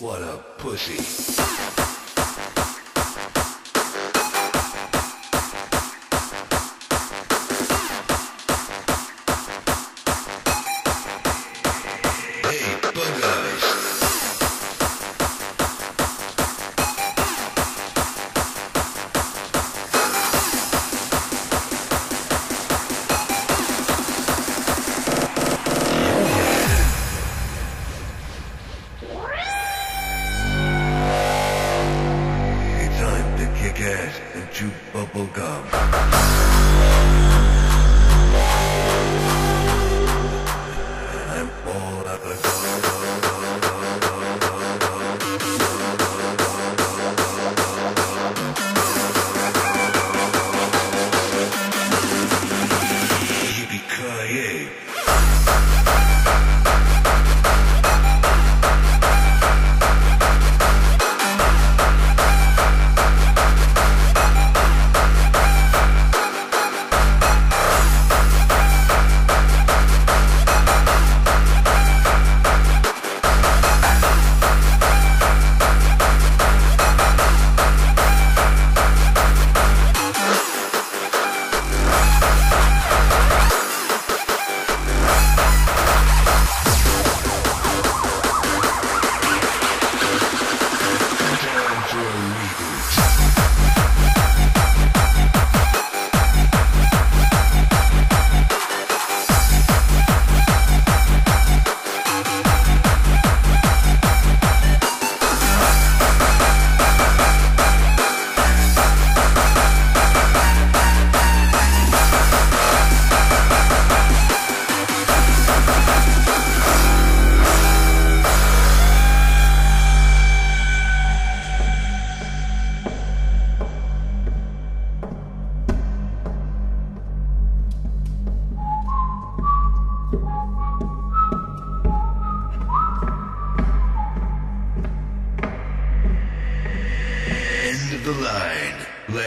What a pussy. you bubble gum.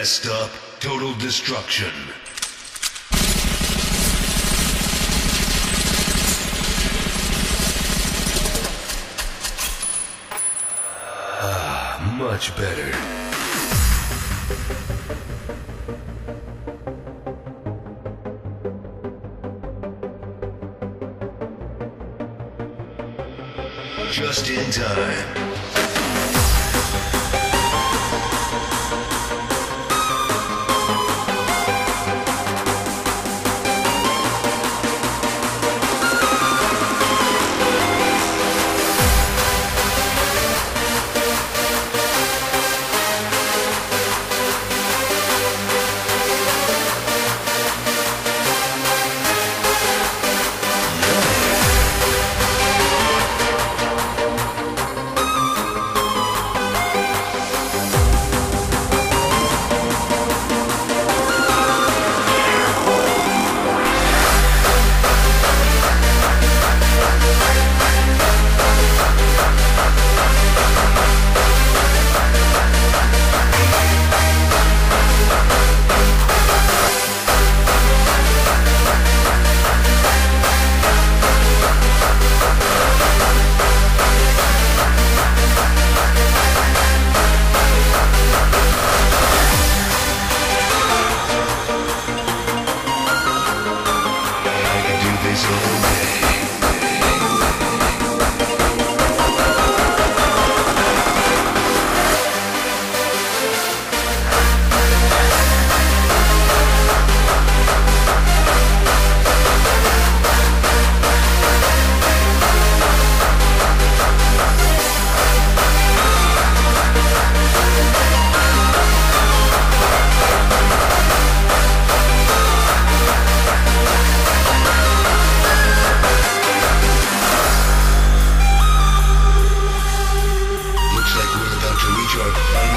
Last up, total destruction. Ah, much better. just in time. Bye.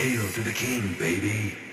Hail to the king, baby.